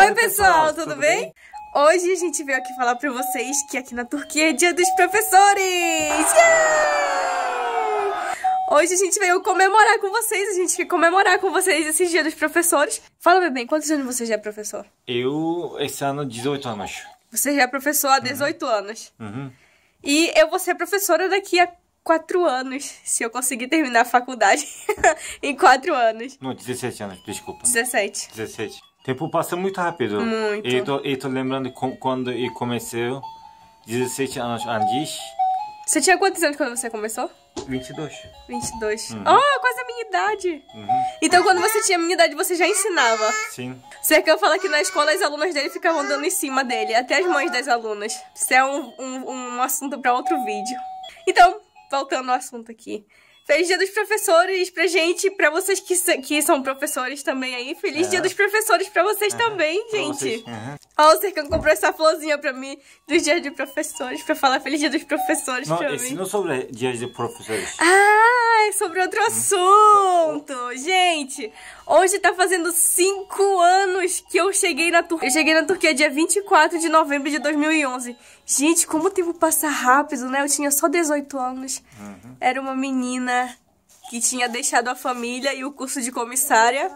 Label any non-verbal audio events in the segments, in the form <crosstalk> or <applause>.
Oi, pessoal, tudo, bem? Hoje a gente veio aqui falar pra vocês que aqui na Turquia é dia dos professores! Hoje a gente veio comemorar com vocês, a gente quer comemorar com vocês esse dia dos professores. Fala, bebê, quantos anos você já é professor? Eu, esse ano, 18 anos. Você já é professor há 18 anos. Uhum. E eu vou ser professora daqui a 4 anos, se eu conseguir terminar a faculdade <laughs> em 4 anos. Não, 17 anos, desculpa. 17. 17. Tempo passa muito rápido. Muito. Eu tô, eu tô lembrando quando eu comecei, 17 anos antes, Você tinha quantos anos quando você começou? 22. 22. Oh, quase a minha idade. Uhum. Então, quando você tinha a minha idade, você já ensinava. Sim. Sercão fala que na escola as alunas dele ficavam dando em cima dele, até as mães das alunas. Isso é um, um, um assunto para outro vídeo. Então, voltando ao assunto aqui. Feliz dia dos professores pra gente, pra vocês que, que são professores também aí. Feliz É. dia dos professores pra vocês também, Pra gente. vocês. Uhum. Ó, o Sercão comprou essa florzinha pra mim dos dias de professores, pra falar feliz dia dos professores Não, pra esse mim. não sobre dias de professores. Ah, é sobre outro assunto. Gente, hoje tá fazendo cinco anos que eu cheguei na Turquia. Eu cheguei na Turquia dia 24 de novembro de 2011. Gente, como o tempo passa rápido, né? Eu tinha só 18 anos. Era uma menina que tinha deixado a família e o curso de comissária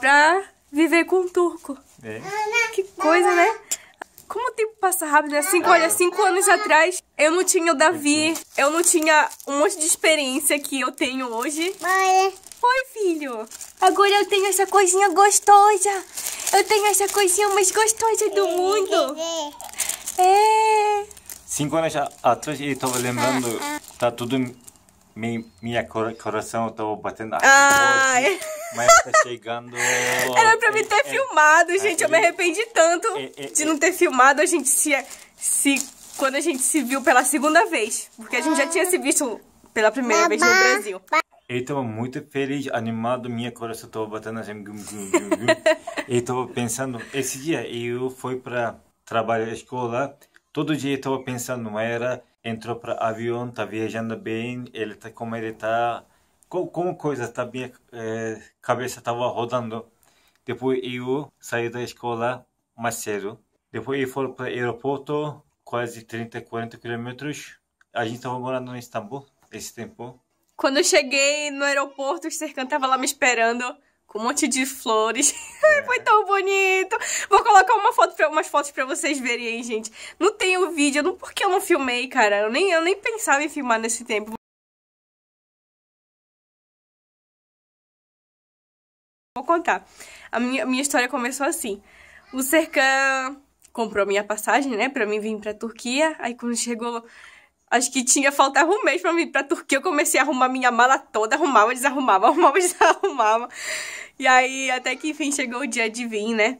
pra viver com um turco. É. Que coisa, né? Como o tempo passa rápido, né? Cinco, olha, cinco anos atrás eu não tinha o Davi, eu não tinha um monte de experiência que eu tenho hoje. Oi, filho. Agora eu tenho essa coisinha gostosa. Eu tenho essa coisinha mais gostosa do mundo. É. Cinco anos atrás eu tava lembrando, tá tudo, mi, minha cora- coração tava batendo aqui Ah, é. Mas tá chegando... <laughs> Era pra mim ter É, é, filmado, gente. Eu me arrependi tanto É, é, de é. não ter filmado a gente se, se. Quando a gente se viu pela segunda vez. Porque a gente já tinha se visto pela primeira vez no Brasil. Eu tava muito feliz, animado, minha coração tava batendo assim, gum, gum, gum, gum. <laughs> Eu tava pensando, esse dia eu fui para trabalhar escola, todo dia eu tava pensando, mas era, entrou para avião, tá viajando bem, ele tá como ele tá, como coisa, tá minha eh, cabeça tava rodando. Depois eu saí da escola mais cedo. Depois eu fui para o aeroporto, quase 30, 40 quilômetros. A gente tava morando em Istambul, esse tempo. Quando eu cheguei no aeroporto, o Serkan tava lá me esperando. Com um monte de flores. <laughs> Ai, Foi tão bonito. Vou colocar uma foto pra, umas fotos pra vocês verem aí, gente. Não tem o vídeo. Não, por que eu não filmei, cara? Eu nem, eu nem pensava em filmar nesse tempo. Vou contar. A minha, minha história começou assim. O Serkan comprou minha passagem, né? Pra mim vir pra Turquia. Aí quando chegou... Acho que tinha, faltava um mês pra vir pra Turquia. Eu comecei a arrumar minha mala toda. Arrumava, desarrumava, <laughs> arrumava, desarrumava. E aí, até que enfim, chegou o dia de vir, né?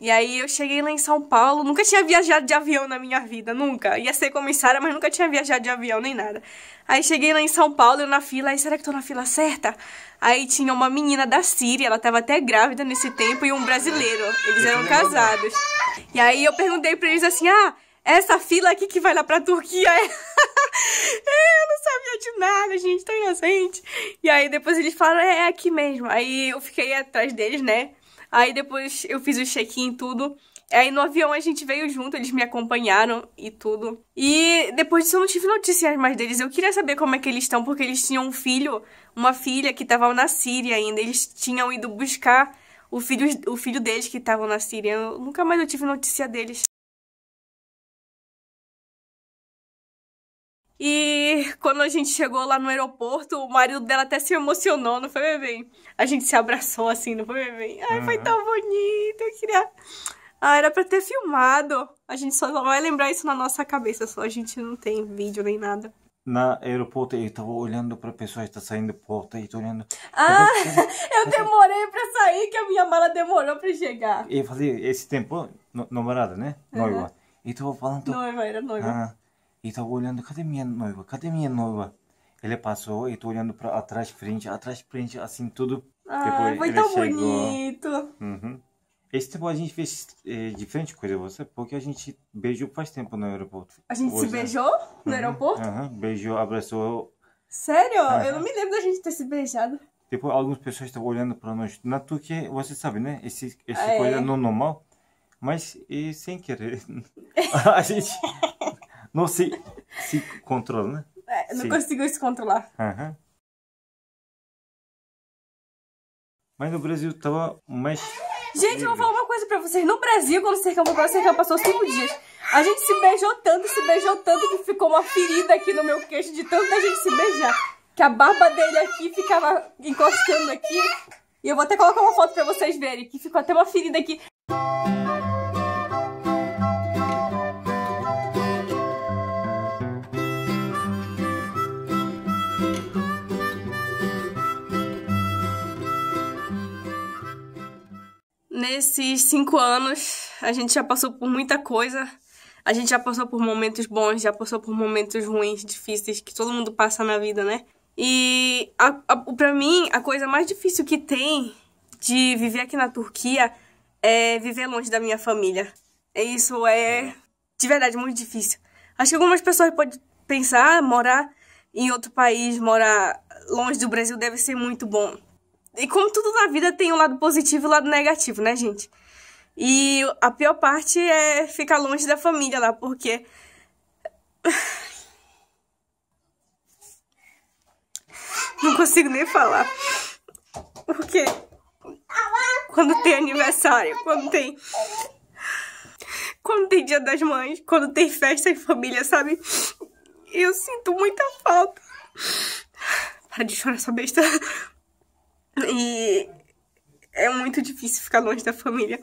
E aí eu cheguei lá em São Paulo, nunca tinha viajado de avião na minha vida, nunca. Ia ser comissária, mas nunca tinha viajado de avião nem nada. Aí cheguei lá em São Paulo, eu na fila, aí será que tô na fila certa? Aí tinha uma menina da Síria, ela tava até grávida nesse tempo, e um brasileiro. Eles eram casados. E aí eu perguntei pra eles assim: ah, essa fila aqui que vai lá pra Turquia é. <laughs> eu não sabia de nada, gente, tão inocente. E aí depois eles falaram: é, é aqui mesmo. Aí eu fiquei atrás deles, né? Aí depois eu fiz o check-in e tudo. Aí no avião a gente veio junto, eles me acompanharam e tudo. E depois disso eu não tive notícias mais deles. Eu queria saber como é que eles estão, porque eles tinham um filho, uma filha que tava na Síria ainda. Eles tinham ido buscar o filho, o filho deles que estavam na Síria. Eu, nunca mais eu tive notícia deles. E quando a gente chegou lá no aeroporto, o marido dela até se emocionou, não foi, bebê? A gente se abraçou assim, não foi, bebê? Ai, foi tão bonito, eu queria... Ah, era pra ter filmado. A gente só vai lembrar isso na nossa cabeça, só a gente não tem vídeo nem nada. Na aeroporto eu tava olhando pra pessoa que tá saindo da porta e tô olhando. Ah, <laughs> eu demorei pra sair, que a minha mala demorou pra chegar. Eu falei, esse tempo, no- namorada, né? Noiva. E tava falando. Noiva, era noiva. Ah, e tava olhando, cadê minha noiva? Cadê minha noiva? Ele passou e tô olhando pra atrás, frente, atrás, frente, assim, tudo. Ah, foi tão bonito. Uhum. Esse tempo a gente fez eh, diferente coisa, você, porque a gente beijou faz tempo no aeroporto. A gente se Hoje, beijou no Uhum, aeroporto? Aham, beijou, abraçou. Sério? Aham. Eu não me lembro da gente ter se beijado. Depois algumas pessoas estavam olhando para nós. Na Turquia, você sabe, né? Esse, esse Ah, é. coisa não normal. Mas e sem querer. <laughs> a gente não se, se controla, né? É, não Sim. consigo se controlar. Aham. Mas no Brasil tava mais. Gente, eu vou falar uma coisa pra vocês. No Brasil, quando o Cercão foi pra passou cinco dias. A gente se beijou tanto, se beijou tanto que ficou uma ferida aqui no meu queixo de tanta gente se beijar. Que a barba dele aqui ficava encostando aqui. E eu vou até colocar uma foto pra vocês verem, que ficou até uma ferida aqui. Nesses cinco anos, a gente já passou por muita coisa. A gente já passou por momentos bons, já passou por momentos ruins, difíceis, que todo mundo passa na vida, né? E a, a, pra mim, a coisa mais difícil que tem de viver aqui na Turquia é viver longe da minha família. E Isso é, de verdade, muito difícil. Acho que algumas pessoas podem pensar, morar em outro país, morar longe do Brasil deve ser muito bom. E como tudo na vida tem um lado positivo e um lado negativo, né, gente? E a pior parte é ficar longe da família lá, porque. <laughs> Não consigo nem falar. Porque. Quando tem aniversário, quando tem. Quando tem dia das mães, quando tem festa em família, sabe? Eu sinto muita falta. Para de chorar essa besta. E é muito difícil ficar longe da família.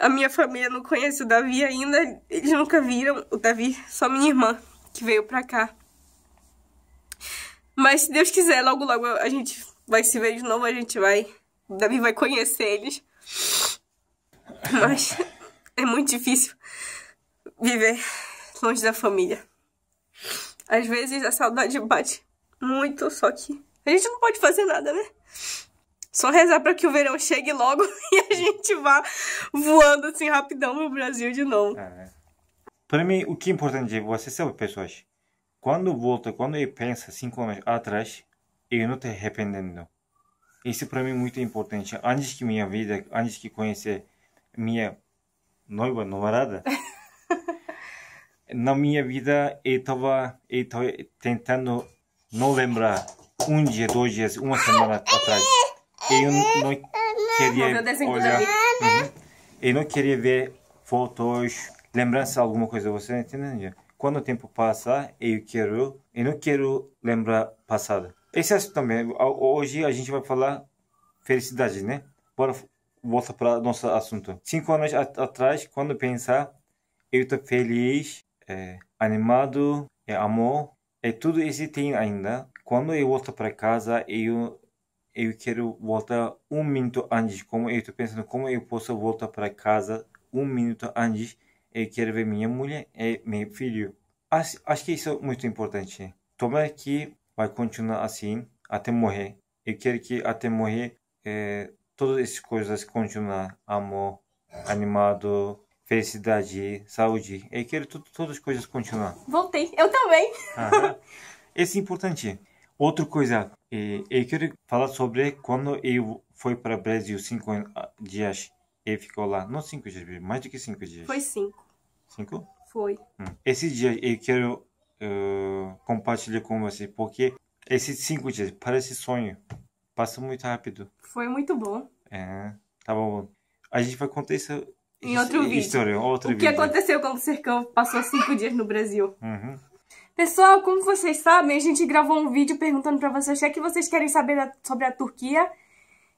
A minha família não conhece o Davi ainda, eles nunca viram o Davi, só minha irmã que veio pra cá. Mas se Deus quiser, logo logo a gente vai se ver de novo, a gente vai. O Davi vai conhecer eles. Mas é muito difícil viver longe da família. Às vezes a saudade bate muito, só que a gente não pode fazer nada, né? Só rezar para que o verão chegue logo <laughs> e a gente vá voando assim rapidão pro Brasil de novo. É. Para mim, o que é importante, você sabe, pessoas, quando volta, quando eu penso cinco anos atrás, eu não estou arrependendo. Isso para mim é muito importante. Antes que minha vida, antes que conhecer minha noiva, namorada, <laughs> na minha vida eu estava eu tava tentando não lembrar um dia, dois dias, uma semana <laughs> atrás. Eu não queria olhar. Davi. Uhum. Eu não queria ver fotos, lembrança alguma coisa, você entende? Quando o tempo passa, eu quero, eu não quero lembrar passado. Esse assunto também, hoje a gente vai falar felicidade, né? Bora voltar para nosso assunto. Cinco anos at- atrás, quando pensar, eu estou feliz, é, animado, é, amor, é tudo isso tem ainda. Quando eu volto para casa, eu eu quero voltar um minuto antes. Como eu estou pensando, como eu posso voltar para casa um minuto antes? Eu quero ver minha mulher e meu filho. Acho, acho que isso é muito importante. Tomara que vai continuar assim até morrer. Eu quero que até morrer eh, todas essas coisas continuar. Amor, animado, felicidade, saúde. Eu quero tu- todas as coisas continuar. Voltei, eu também. Aham. Isso é importante. Outra coisa, eh, eu quero falar sobre quando eu fui para o Brasil cinco ah, dias. Eu ficou lá, não cinco dias, mais do que cinco dias. Foi cinco. Cinco? Foi. Hum. Esse dia eu quero eh, compartilhar com você, porque esses cinco dias parece sonho. Passa muito rápido. Foi muito bom. É, tá bom. A gente vai contar isso Em outro vídeo. História, outro o que vídeo. aconteceu quando o Cercão passou cinco dias no Brasil? Uhum. Pessoal, como vocês sabem, a gente gravou um vídeo perguntando pra vocês o que é que vocês querem saber sobre a Turquia.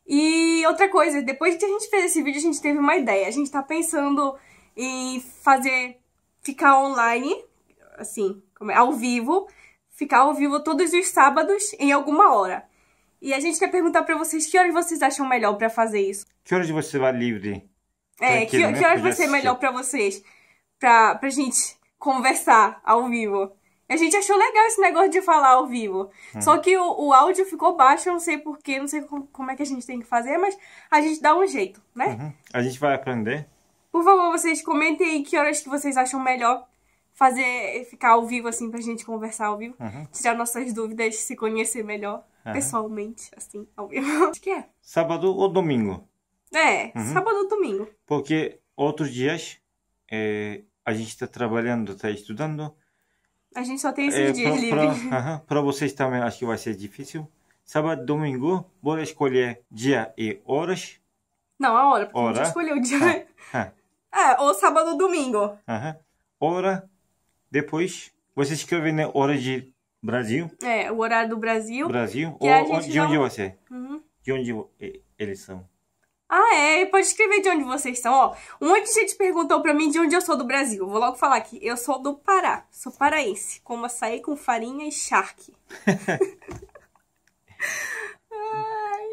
E outra coisa, depois que a gente fez esse vídeo, a gente teve uma ideia. A gente tá pensando em fazer, ficar online, assim, como é, ao vivo, ficar ao vivo todos os sábados em alguma hora. E a gente quer perguntar pra vocês que horas vocês acham melhor pra fazer isso. Que horas você vai livre? É, que, né? que horas vai Poder ser melhor pra vocês? Pra, pra gente conversar ao vivo. A gente achou legal esse negócio de falar ao vivo. Hum. Só que o, o áudio ficou baixo, eu não sei porquê, não sei como, como é que a gente tem que fazer, mas a gente dá um jeito, né? Uhum. A gente vai aprender. Por favor, vocês comentem aí que horas que vocês acham melhor fazer, ficar ao vivo, assim, pra gente conversar ao vivo. Uhum. Tirar nossas dúvidas, se conhecer melhor, Uhum. pessoalmente, assim, ao vivo. <laughs> Acho que é. Sábado ou domingo. É, Uhum. sábado ou domingo. Porque outros dias é, a gente está trabalhando, está estudando. A gente só tem esses É, dias livres. pra vocês também acho que vai ser difícil. Sábado, domingo, bora escolher dia e horas. Não, a hora, porque a gente escolheu o dia. <laughs> Ah, É, ou sábado ou domingo. aham. Hora, depois você escreve na hora de Brasil, É, o horário do Brasil. Brasil, ou, de onde não- você? Uhum. De onde eles são? Ah, é, pode escrever de onde vocês são, ó. Um monte de gente perguntou pra mim de onde eu sou do Brasil. Vou logo falar aqui. Eu sou do Pará. Sou paraense. Como açaí com farinha e charque. <laughs> Ai,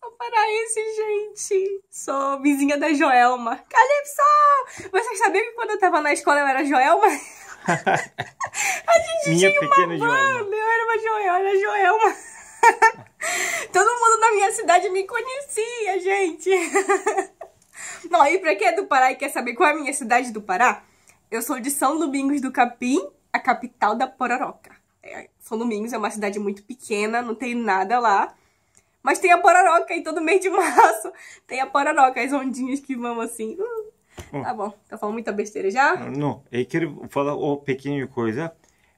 sou paraense, gente. Sou vizinha da Joelma. Calypso! Vocês sabiam que quando eu tava na escola eu era Joelma? <laughs> Minha pequena Joana. Mano, eu era uma Joelma, era Joelma. <laughs> Todo mundo na minha cidade me conhecia, gente. <laughs> Não, e pra quem é do Pará e quer saber qual é a minha cidade do Pará, eu sou de São Domingos do Capim, a capital da Pororoca. É, São Domingos é uma cidade muito pequena, não tem nada lá. Mas tem a Pororoca e todo mês de <laughs> março tem a Pororoca, as ondinhas que vão assim. Uh, tá bom, tá falando muita besteira já? Não, eu quero falar uma pequena coisa.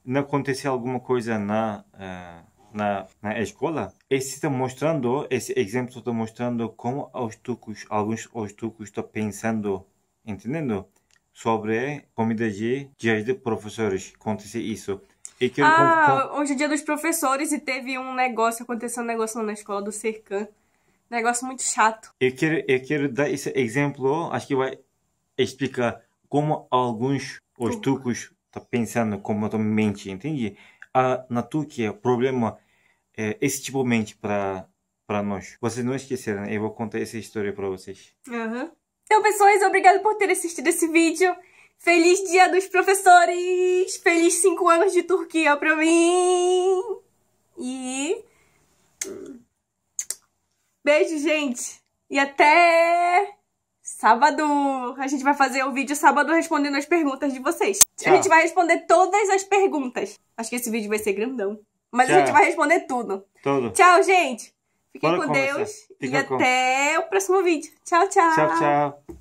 Não aconteceu alguma coisa na eh, na, na escola? Esse está mostrando, esse exemplo está mostrando como aos poucos, alguns aos poucos estão pensando, entendendo? Sobre comida de dias de professores. Acontece isso. Com- com- Ah, hoje é dia dos professores e teve um negócio, aconteceu um negócio na escola do Sercan. Negócio muito chato. Eu quero, eu quero dar esse exemplo, acho que vai explicar como alguns os turcos estão pensando como a mente, entende? A, na Turquia, problema é esse tipo de mente para para nós. Vocês não esqueceram, eu vou contar essa história para vocês. Uhum. Então, pessoas, obrigado por ter assistido esse vídeo. Feliz Dia dos Professores! Feliz 5 anos de Turquia pra mim! E. Beijo, gente! E até sábado! A gente vai fazer o vídeo sábado respondendo as perguntas de vocês. A Tchau. gente vai responder todas as perguntas. Acho que esse vídeo vai ser grandão. Mas a Tchau. gente vai responder tudo. Todo. Tchau, gente! Fiquem Bora com conversar. Deus. Fica e com- até o próximo vídeo. Tchau, tchau! Tchau, tchau.